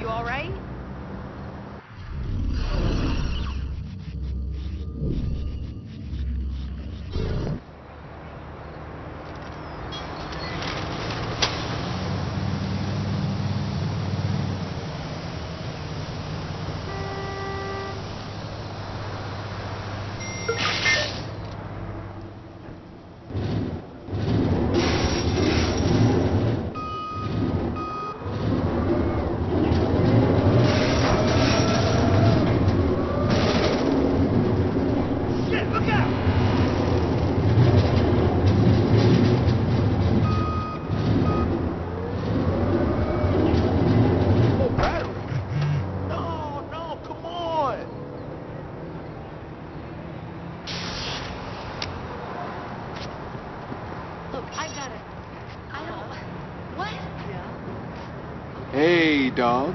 You all right? Hey, dog.